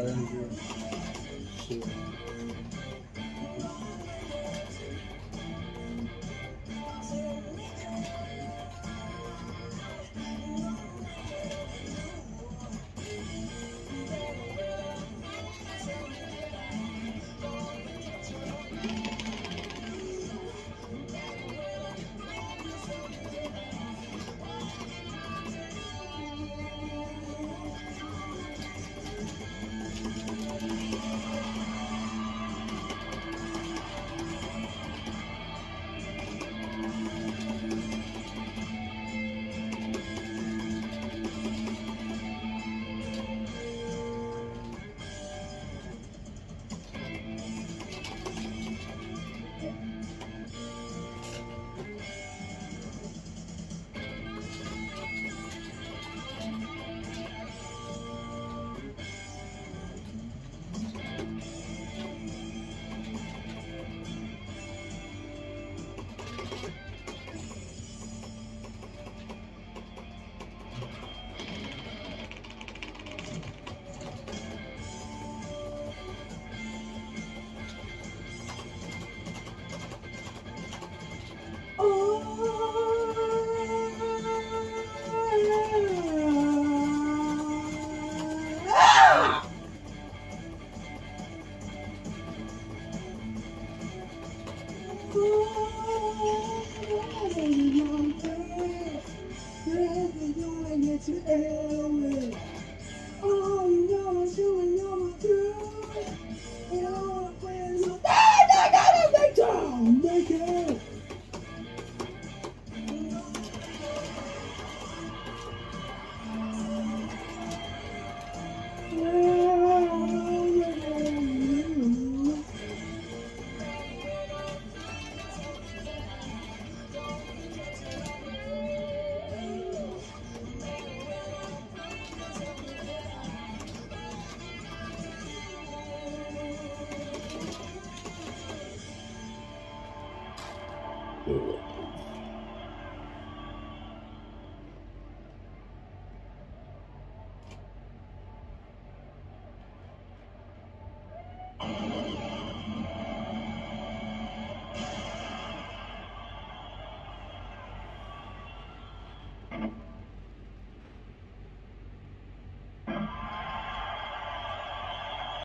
I am 像是是。you